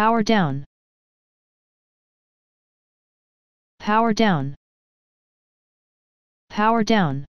Power down. Power down. Power down.